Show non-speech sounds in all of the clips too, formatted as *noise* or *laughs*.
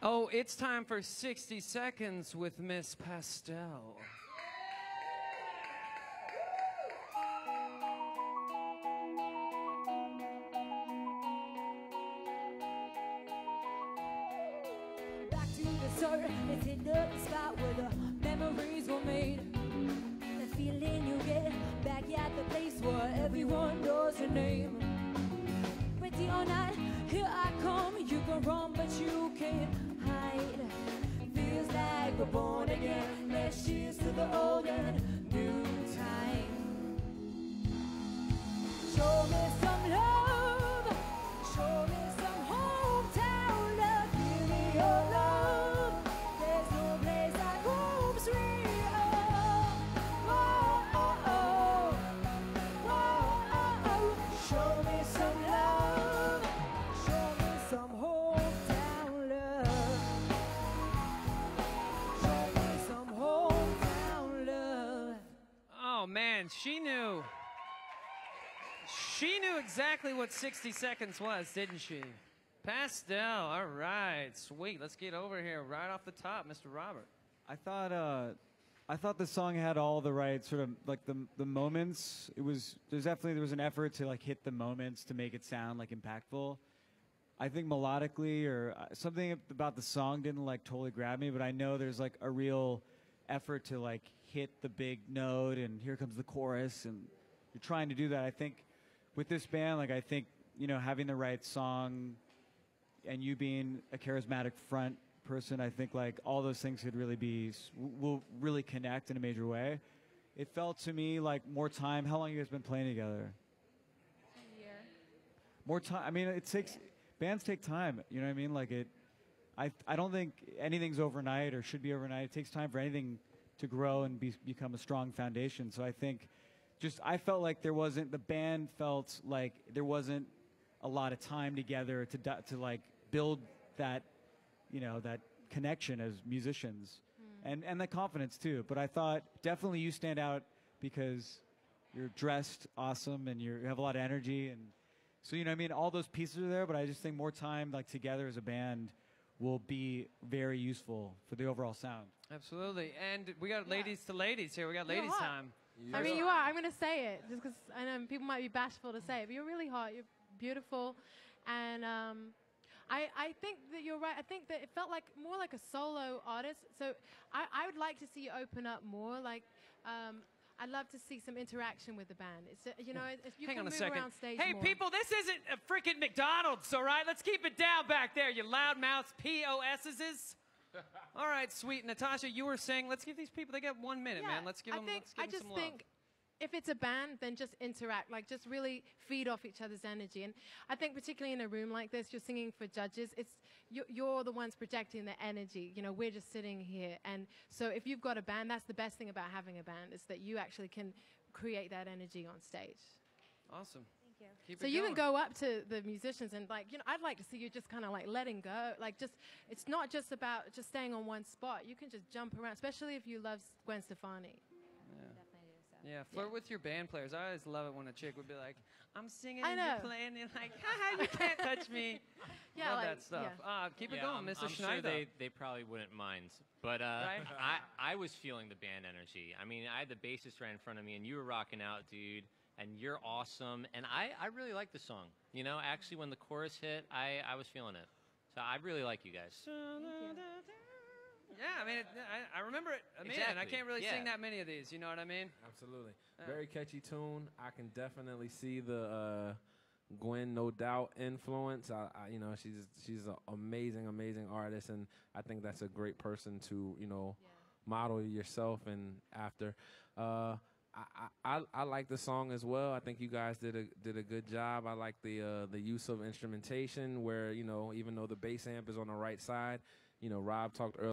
Oh, it's time for 60 seconds with Miss Pastele. Back to the let's up the spot where the memories were made. The feeling you get back at the place where everyone knows your name. Here I come. You can run, but can't hide. Feels like we're born again. Let's cheers to the old and Man, she knew. She knew exactly what 60 seconds was, didn't she? Pastele, all right, sweet. Let's get over here right off the top, Mr. Robert. I thought uh, I thought the song had all the right sort of like the the moments. It was there's definitely there was an effort to like hit the moments to make it sound like impactful. I think melodically or uh, something about the song didn't like totally grab me, but I know there's like a real effort to like hit the big note and here comes the chorus and you're trying to do that. I think with this band, like I think you know having the right song and you being a charismatic front person, I think like all those things could really be will really connect in a major way. It felt to me like more time. How long you guys been playing together? A year. More time. I mean, it takes bands take time. You know what I mean? Like it. I I don't think anything's overnight or should be overnight. It takes time for anything to grow and be, become a strong foundation. So I think just I felt like there wasn't the band felt like there wasn't a lot of time together to to like build that you know that connection as musicians. Hmm. And and the confidence too. But i thought definitely you stand out because you're dressed awesome and you're, you have a lot of energy and so you know what i mean? All those pieces are there but i just think more time like together as a band will be very useful for the overall sound Absolutely. And we got ladies to ladies here. We got ladies hot. time. I mean, you are. I'm going to say it just because I know people might be bashful to say it, but you're really hot. You're beautiful. And um, I, I think that you're right. I think that it felt like more like a solo artist. So I, I would like to see you open up more. Like, um, I'd love to see some interaction with the band. It's, uh, you know, if you Hang can on a move second. around stage Hey, more. people, this isn't a freaking McDonald's, all right? Let's keep it down back there, you loudmouth POSs. *laughs* All right, sweet. Natasha, you were saying, let's give these people, they got one minute, Yeah, man. Let's give I them, think, let's give I them just some love. think if it's a band, then just interact, like just really feed off each other's energy. And I think particularly in a room like this, you're singing for judges. It's you're, you're the ones projecting the energy. You know, we're just sitting here, and so if you've got a band, that's the best thing about having a band is that you actually can create that energy on stage. Awesome. Thank you. Keep So you going. can go up to the musicians and like, you know, I'd like to see you just kind of like letting go. Like just, it's not just about just staying on one spot. You can just jump around, especially if you love Gwen Stefani. Definitely do so. Yeah, flirt with your band players. I always love it when a chick would be like, I'm singing I and know. you're playing, and you're like, haha, you can't touch me. *laughs* Yeah, love like, that stuff. yeah. Uh, keep it going, I'm, Mr. I'm Schneider. sure they, they probably wouldn't mind. But uh, Right? I, I was feeling the band energy. I mean, I had the bassist right in front of me, and you were rocking out, dude. And you're awesome. And I, I really like the song. You know, actually, when the chorus hit, I, I was feeling it. So I really like you guys. Yeah, I mean, it, I, I remember it. I mean, and I can't really sing that many of these. You know what I mean? Absolutely. Yeah. Very catchy tune. I can definitely see the uh, Gwen No Doubt influence. I, I, you know, she's she's an amazing, amazing artist, and I think that's a great person to you know model yourself and after. Uh, I, I, I like the song as well. I think you guys did a did a good job. I like the uh, the use of instrumentation where you know even though the bass amp is on the right side, you know Rob talked earlier.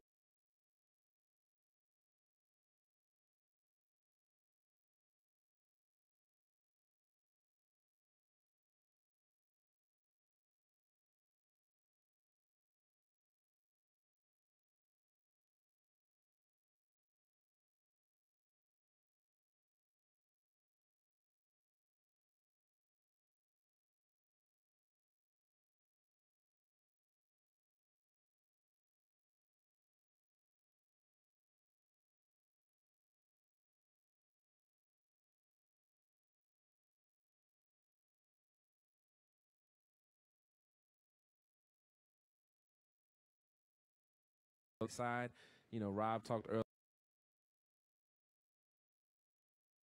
Side. You know, Rob talked earlier.